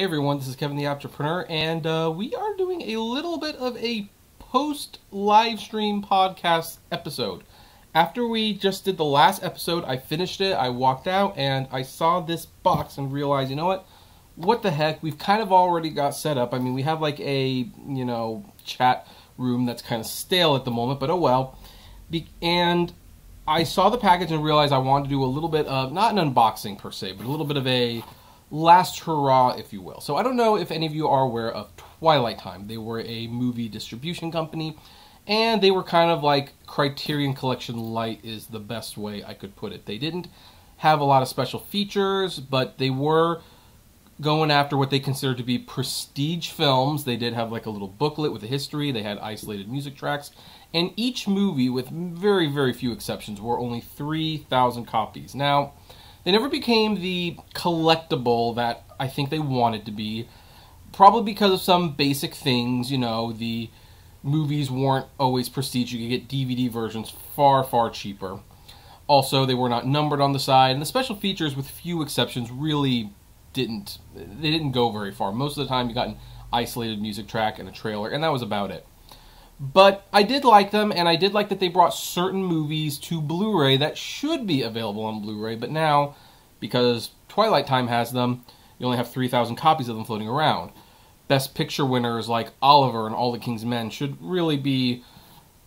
Hey everyone, this is Kevin the Apptrepreneur, and uh, we are doing a little bit of a post live stream podcast episode. After we just did the last episode, I finished it, I walked out, and I saw this box and realized, you know what? What the heck? We've kind of already got set up. I mean, we have like a, you know, chat room that's kind of stale at the moment, but oh well. Be- and I saw the package and realized I wanted to do a little bit of, not an unboxing per se, but a little bit of a last hurrah, if you will. So I don't know if any of you are aware of Twilight Time. They were a movie distribution company, and they were kind of like Criterion Collection Light is the best way I could put it. They didn't have a lot of special features, but they were going after what they considered to be prestige films. They did have like a little booklet with a history. They had isolated music tracks. And each movie, with very, very few exceptions, were only 3,000 copies. Now, they never became the collectible that I think they wanted to be. Probably because of some basic things, you know, the movies weren't always prestige. You could get DVD versions far, far cheaper. Also, they were not numbered on the side, and the special features, with few exceptions, really didn't they didn't go very far. Most of the time, you got an isolated music track and a trailer, and that was about it. But I did like them, and I did like that they brought certain movies to Blu-ray that should be available on Blu-ray, but now, because Twilight Time has them, you only have 3,000 copies of them floating around. Best Picture winners like Oliver and All the King's Men should really be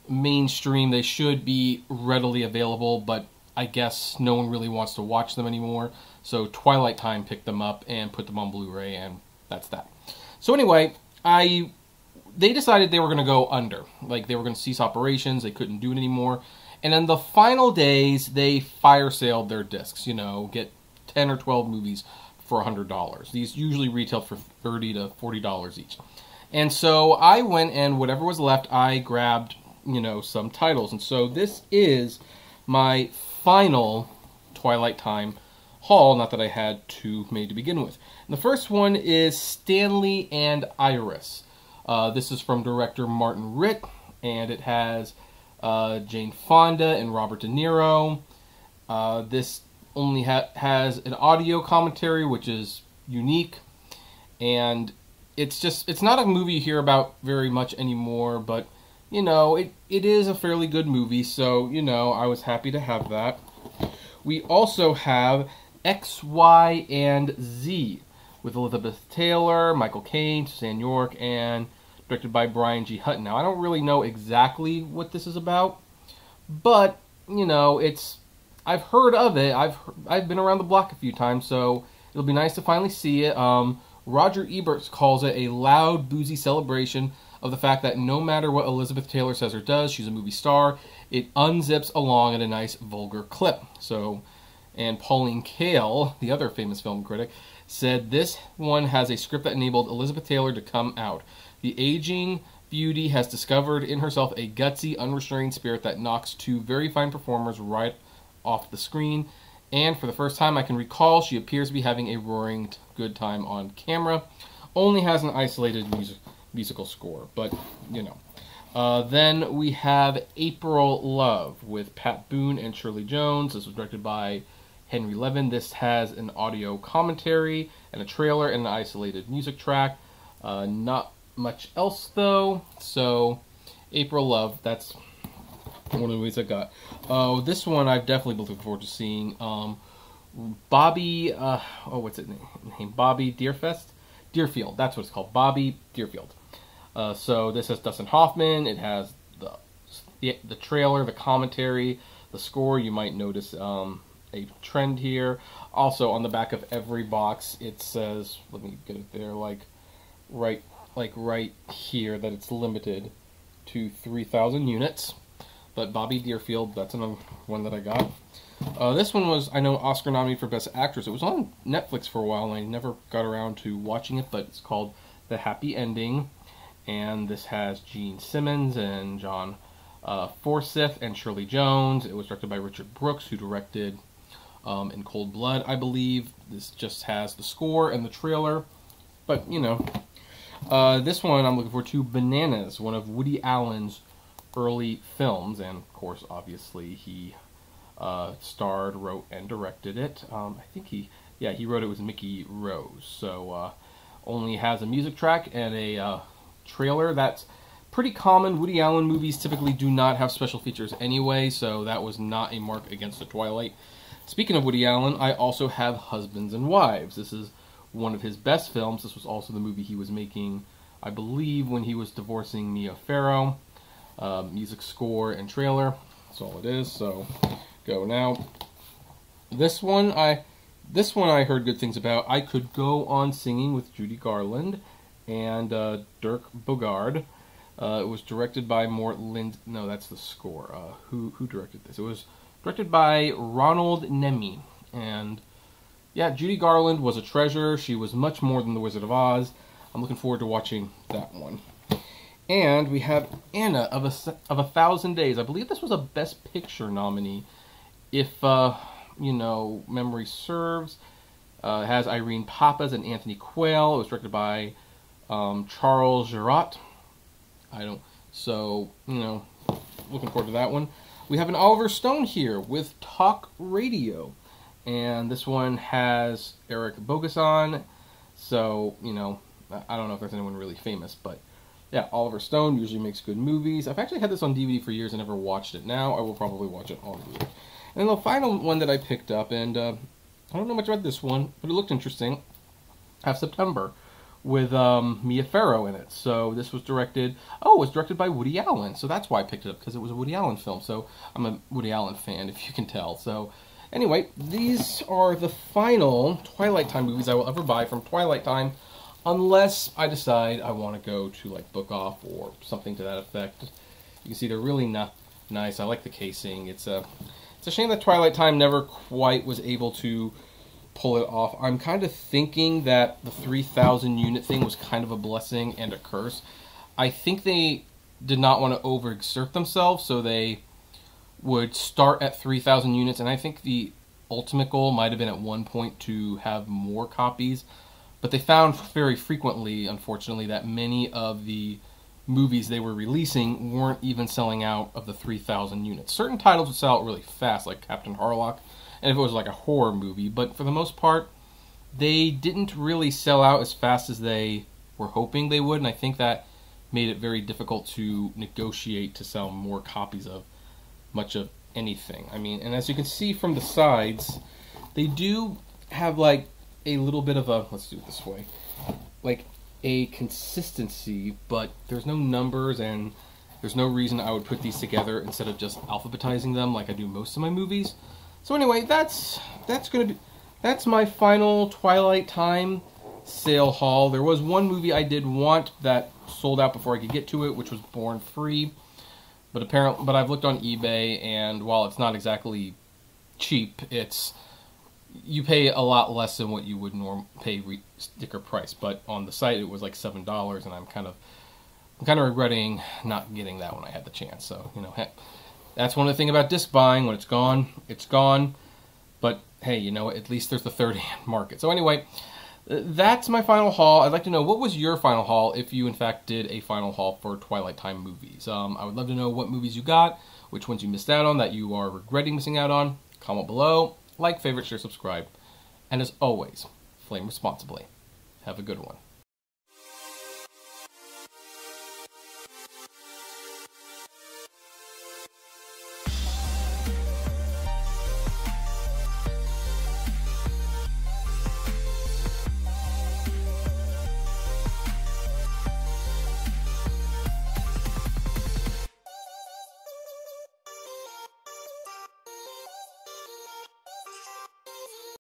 mainstream. They should be readily available, but I guess no one really wants to watch them anymore. So Twilight Time picked them up and put them on Blu-ray, and that's that. So anyway, I they decided they were going to go under. Like they were going to cease operations. They couldn't do it anymore. And in the final days, they fire sailed their discs. You know, get ten or twelve movies for hundred dollars. These usually retail for thirty to forty dollars each. And so I went and whatever was left, I grabbed you know some titles. And so this is my final Twilight Time haul. Not that I had two made to begin with. And the first one is Stanley and Iris. Uh, this is from director Martin Ritt, and it has uh, Jane Fonda and Robert De Niro. Uh, this only ha- has an audio commentary, which is unique, and it's just it's not a movie you hear about very much anymore. But you know, it it is a fairly good movie, so you know, I was happy to have that. We also have X, Y, and Z with Elizabeth Taylor, Michael Caine, Suzanne York, and directed by Brian G. Hutton. Now, I don't really know exactly what this is about, but you know, it's I've heard of it. I've I've been around the block a few times, so it'll be nice to finally see it. Um, Roger Ebert calls it a loud, boozy celebration of the fact that no matter what Elizabeth Taylor says or does, she's a movie star. It unzips along at a nice, vulgar clip. So, and Pauline Kael, the other famous film critic, said this one has a script that enabled Elizabeth Taylor to come out. The aging beauty has discovered in herself a gutsy, unrestrained spirit that knocks two very fine performers right off the screen. And for the first time I can recall, she appears to be having a roaring good time on camera. Only has an isolated music, musical score, but you know. Uh, then we have April Love with Pat Boone and Shirley Jones. This was directed by Henry Levin. This has an audio commentary and a trailer and an isolated music track. Uh, not much else though. So, April Love, that's one of the movies I got. Oh, uh, this one I've definitely been looking forward to seeing. Um, Bobby, uh, oh, what's it name? Bobby Deerfest? Deerfield, that's what it's called. Bobby Deerfield. Uh, so this has Dustin Hoffman. It has the, the, the trailer, the commentary, the score. You might notice um, a trend here. Also on the back of every box it says, let me get it there, like right like right here that it's limited to 3,000 units. But Bobby Deerfield, that's another one that I got. Uh, this one was, I know, Oscar nominated for Best Actress. It was on Netflix for a while, and I never got around to watching it, but it's called The Happy Ending. And this has Jean Simmons and John uh, Forsythe and Shirley Jones. It was directed by Richard Brooks, who directed um, in Cold Blood, I believe. This just has the score and the trailer, but you know. Uh, this one I'm looking forward to Bananas, one of Woody Allen's early films, and of course, obviously, he uh, starred, wrote, and directed it. Um, I think he, yeah, he wrote it with Mickey Rose. So, uh, only has a music track and a uh, trailer. That's pretty common. Woody Allen movies typically do not have special features anyway, so that was not a mark against the Twilight. Speaking of Woody Allen, I also have Husbands and Wives. This is one of his best films. This was also the movie he was making, I believe, when he was divorcing Mia Farrow. Uh, music score and trailer. That's all it is. So go now. This one I this one I heard good things about. I could go on singing with Judy Garland and uh, Dirk Bogarde. Uh, it was directed by Mort Lind. No, that's the score. Uh, who who directed this? It was directed by Ronald Neame. And yeah, Judy Garland was a treasure. She was much more than the Wizard of Oz. I'm looking forward to watching that one. And we have Anna of a of a Thousand Days. I believe this was a Best Picture nominee. If uh, you know memory serves, uh, has Irene Papas and Anthony Quayle. It was directed by um, Charles Jarrott. I don't. So you know, looking forward to that one. We have an Oliver Stone here with Talk Radio, and this one has Eric Bogosian. So you know, I don't know if there's anyone really famous, but yeah, Oliver Stone usually makes good movies. I've actually had this on DVD for years and never watched it. Now I will probably watch it on DVD. And then the final one that I picked up, and uh, I don't know much about this one, but it looked interesting. Half September with um, Mia Farrow in it. So this was directed. Oh, it was directed by Woody Allen. So that's why I picked it up because it was a Woody Allen film. So I'm a Woody Allen fan, if you can tell. So anyway, these are the final Twilight Time movies I will ever buy from Twilight Time, unless I decide I want to go to like Book Off or something to that effect. You can see they're really not nice. I like the casing. It's a it's a shame that Twilight Time never quite was able to pull it off. I'm kind of thinking that the 3,000 unit thing was kind of a blessing and a curse. I think they did not want to overexert themselves, so they would start at 3,000 units, and I think the ultimate goal might have been at one point to have more copies, but they found very frequently, unfortunately, that many of the movies they were releasing weren't even selling out of the 3,000 units. Certain titles would sell out really fast, like Captain Harlock, and if it was like a horror movie. But for the most part, they didn't really sell out as fast as they were hoping they would, and I think that made it very difficult to negotiate to sell more copies of much of anything. I mean, and as you can see from the sides, they do have like a little bit of a let's do it this way, like a consistency, but there's no numbers and there's no reason I would put these together instead of just alphabetizing them like I do most of my movies. So anyway, that's that's gonna be that's my final Twilight Time sale haul. There was one movie I did want that sold out before I could get to it, which was Born Free. But apparently, but I've looked on eBay, and while it's not exactly cheap, it's you pay a lot less than what you would norm pay sticker price. But on the site, it was like seven dollars, and I'm kind of I'm kind of regretting not getting that when I had the chance. So you know, that's one of the things about disc buying. When it's gone, it's gone. But hey, you know, at least there's the third hand market. So anyway, that's my final haul. I'd like to know what was your final haul if you in fact did a final haul for Twilight Time movies. Um, I would love to know what movies you got, which ones you missed out on that you are regretting missing out on. Comment below, like, favorite, share, subscribe, and as always, flame responsibly. Have a good one.